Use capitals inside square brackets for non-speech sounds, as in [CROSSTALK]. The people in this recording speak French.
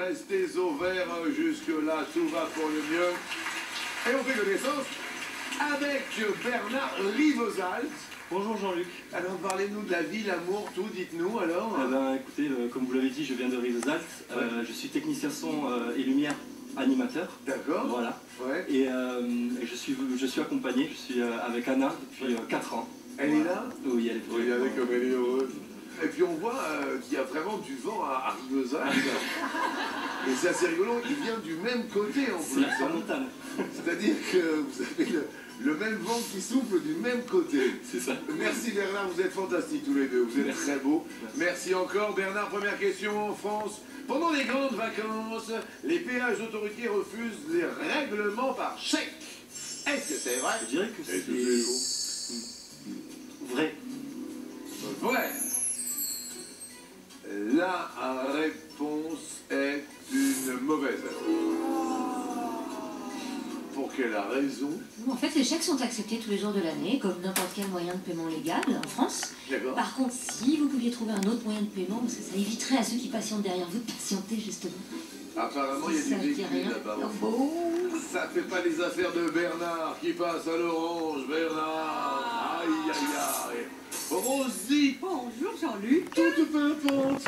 restez au vert jusque-là, tout va pour le mieux. Et on fait connaissance avec Bernard Rivesalt. Bonjour Jean-Luc. Alors parlez-nous de la vie, l'amour, tout, dites-nous alors. Eh ben, écoutez, euh, comme vous l'avez dit, je viens de Rivesalt. Euh, je suis technicien son euh, et lumière animateur. D'accord. Voilà. Ouais. Et, euh, et je, suis, je suis accompagné, je suis euh, avec Anna depuis 4 ans. Elle est là? Oui, elle est Oui, avec comme elle est heureuse. Et puis on voit euh, qu'il y a vraiment du vent à Rivesalt. [LAUGHS] Et c'est assez rigolo, il vient du même côté en C'est plus. hein. C'est-à-dire que vous avez le, le même vent qui souffle du même côté. C'est ça. Merci Bernard, vous êtes fantastiques tous les deux, vous êtes Merci. très beaux. Merci. Merci encore Bernard. Première question en France. Pendant les grandes vacances, les péages d'autorité refusent les règlements par chèque. Est-ce que c'est vrai Je dirais que Est-ce que c'est vrai. Vrai. La réponse est une mauvaise. Pour quelle raison En fait, les chèques sont acceptés tous les jours de l'année, comme n'importe quel moyen de paiement légal en France. D'accord. Par contre, si vous pouviez trouver un autre moyen de paiement, parce que ça éviterait à ceux qui patientent derrière vous de patienter justement. Apparemment, il y a des véhicules rien. là-bas. Oh, bon. Ça fait pas les affaires de Bernard qui passe à l'orange, Bernard. Aïe, aïe, aïe. Rosie, Bonjour Jean-Luc. toute pimpante.